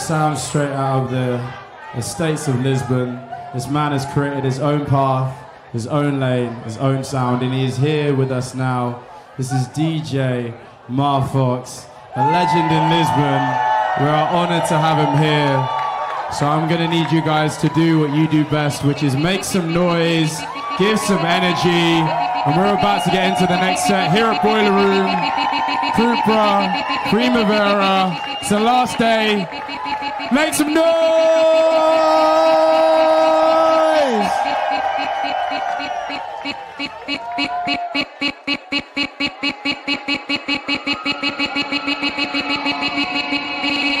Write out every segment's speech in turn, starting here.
sounds straight out of the estates of Lisbon. This man has created his own path, his own lane, his own sound, and he is here with us now. This is DJ Marfox, a legend in Lisbon. We are honored to have him here. So I'm gonna need you guys to do what you do best, which is make some noise, give some energy, and we're about to get into the next set here at Boiler Room. Cupra, Primavera, it's the last day. Make some noise!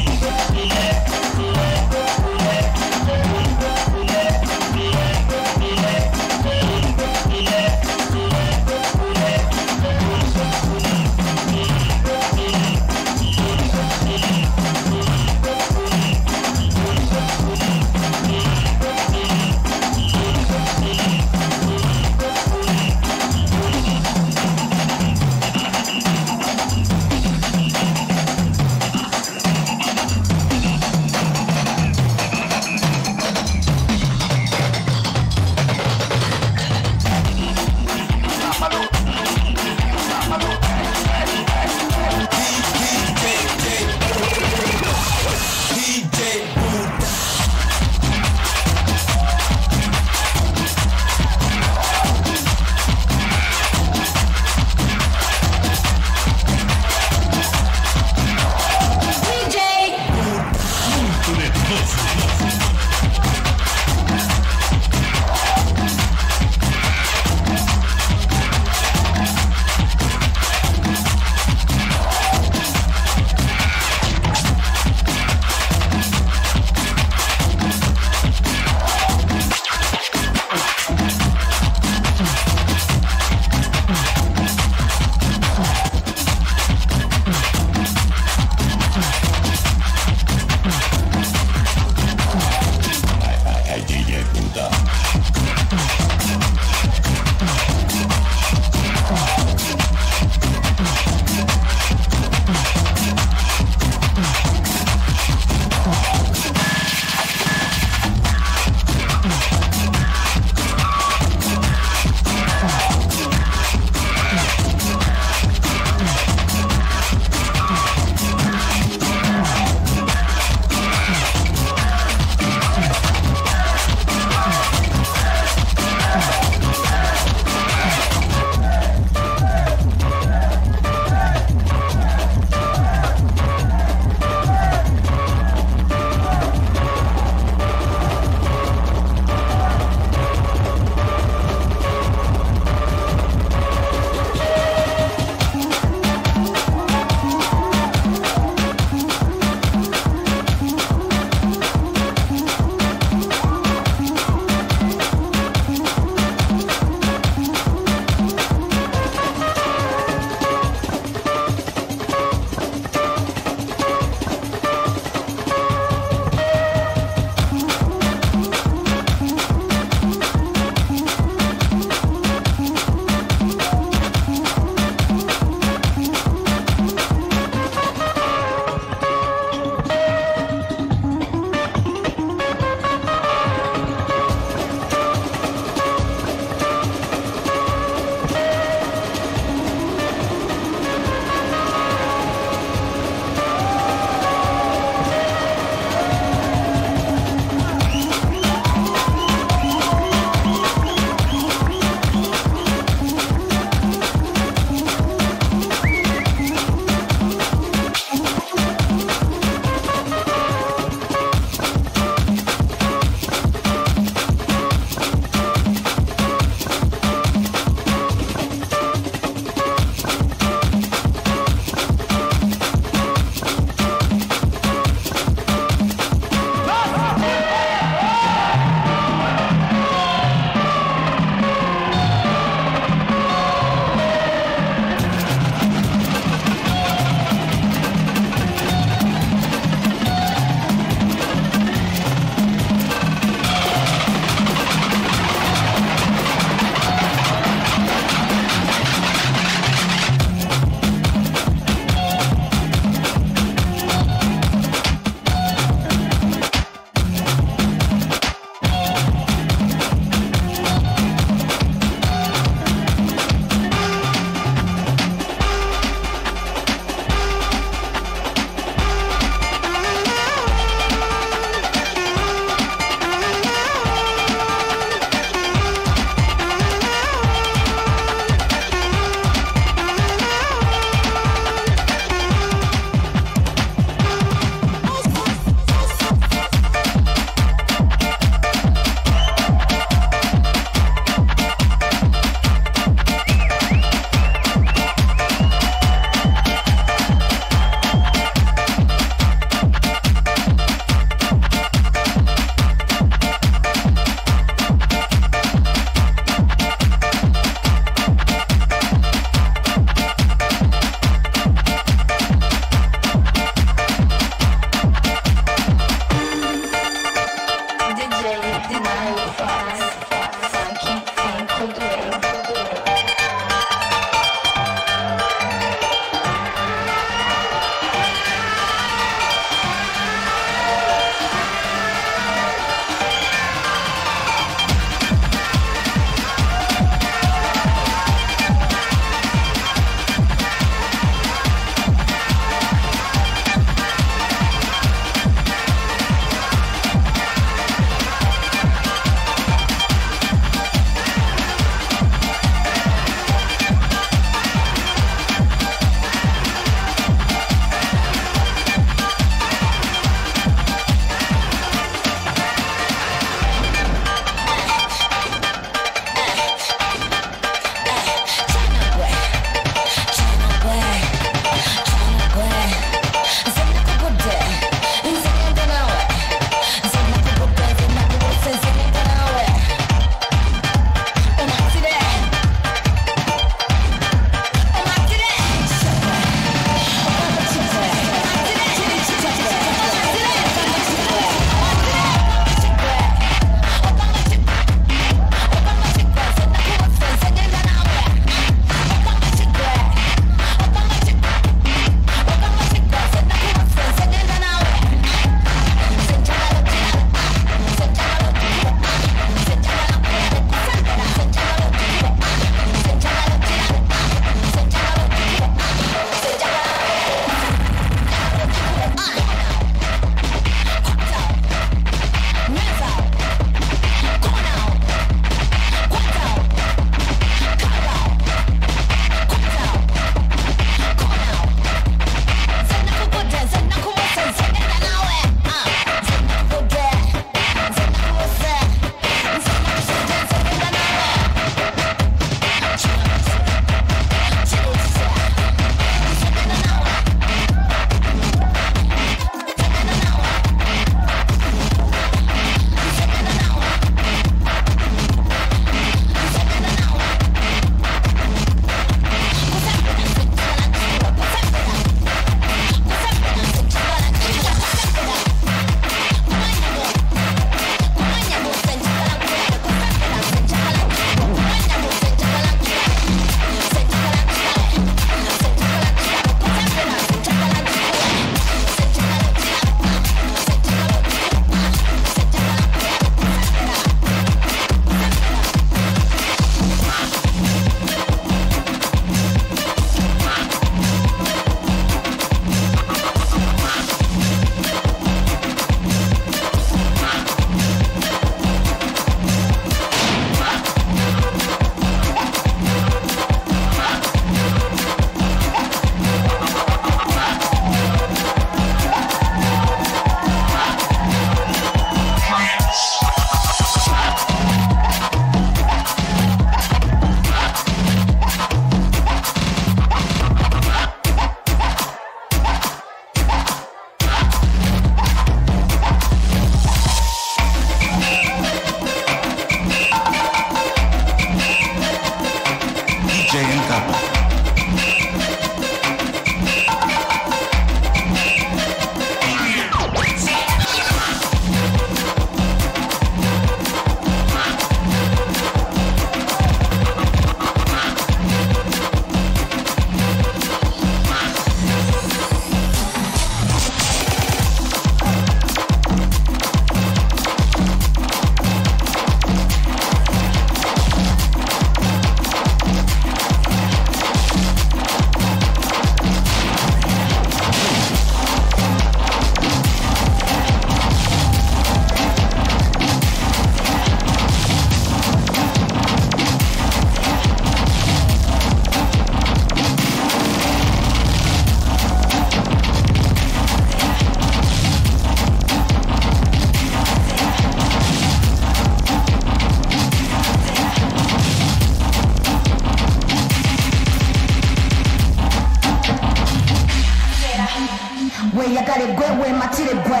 weyagale gwe wematire gwe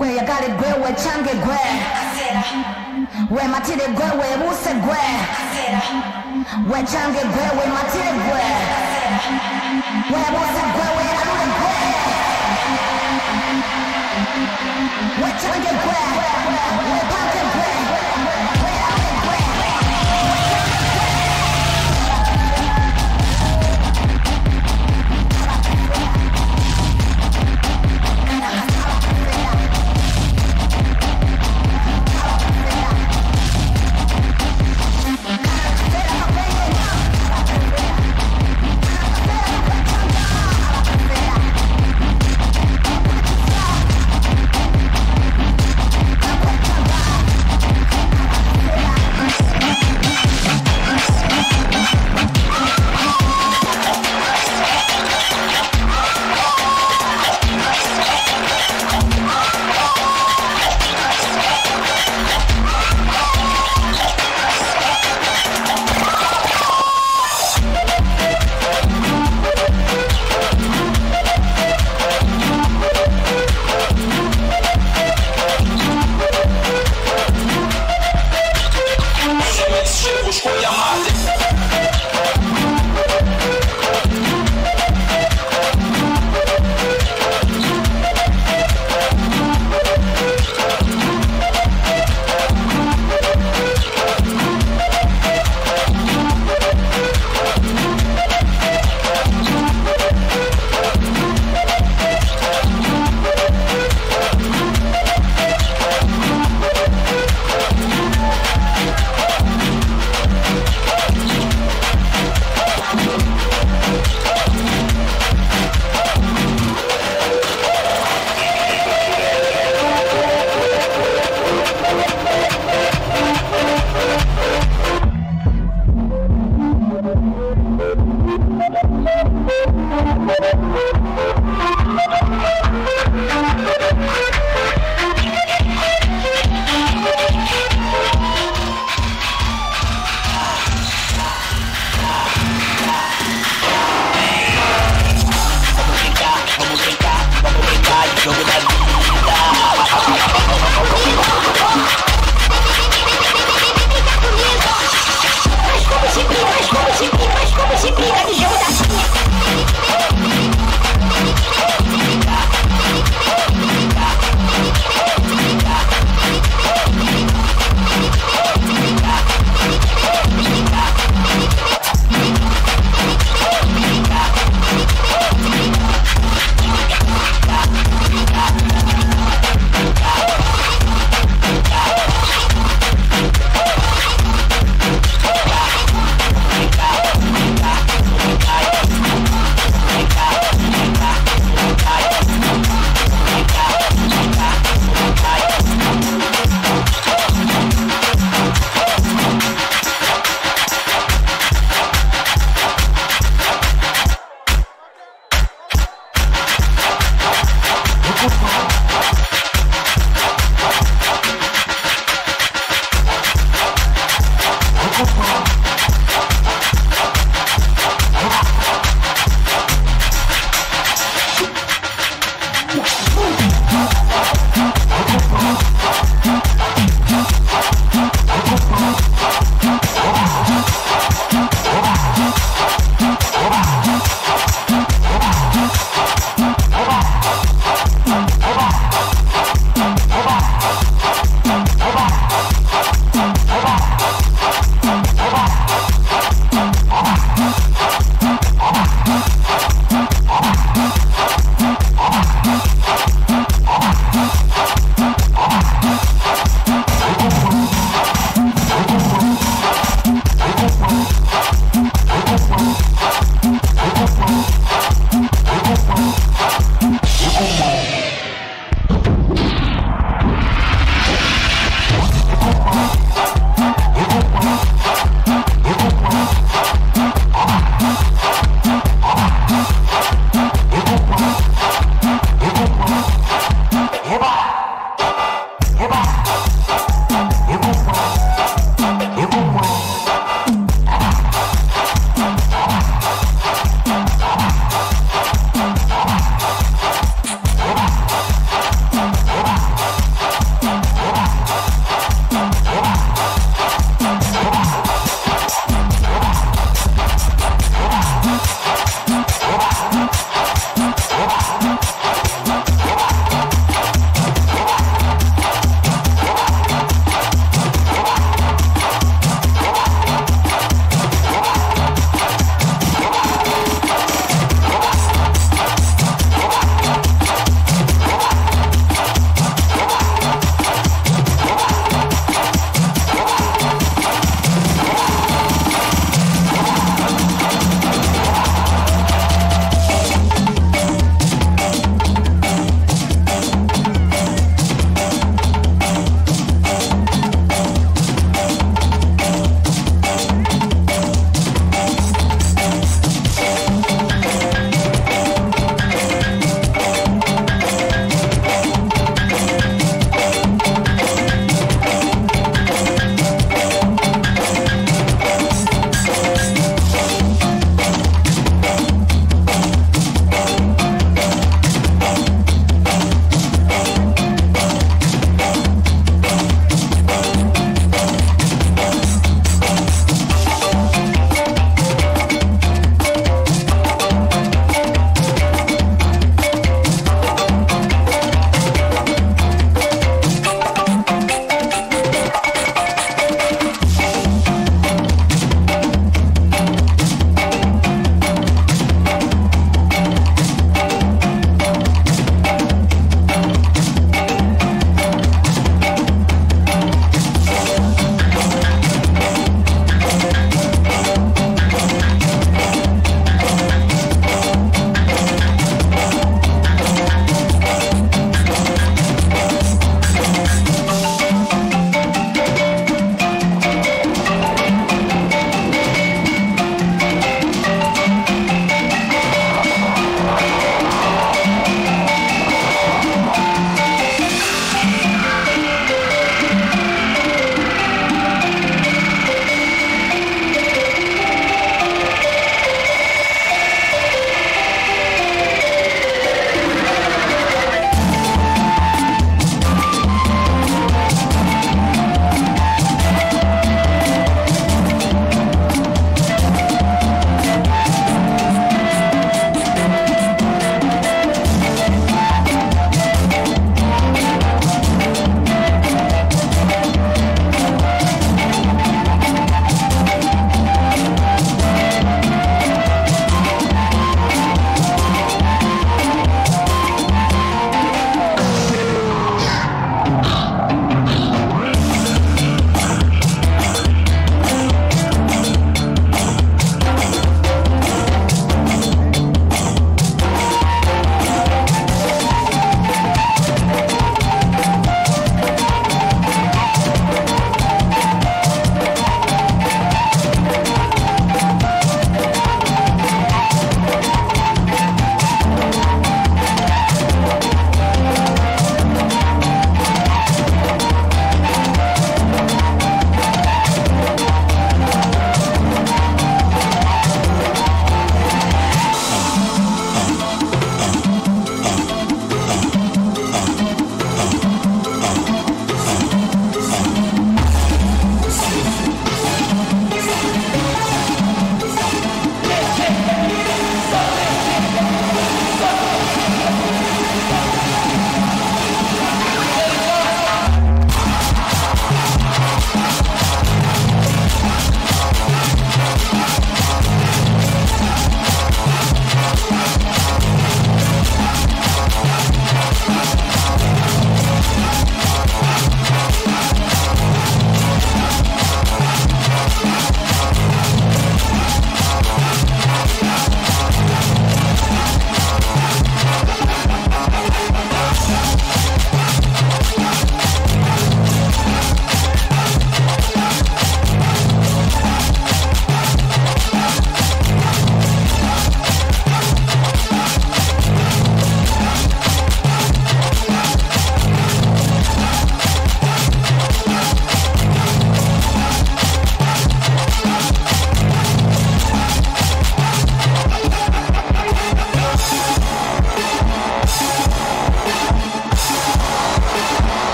weyagale gwe wechange gwe wematire gwe webuse gwe wechange gwe wematire gwe webuse gwe weralule gwe wechange gwe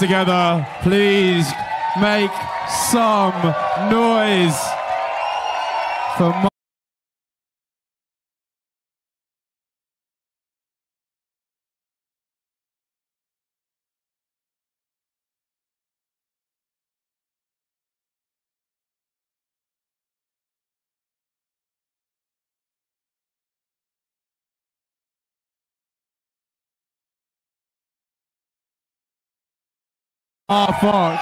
together. Please make some noise for Marfox.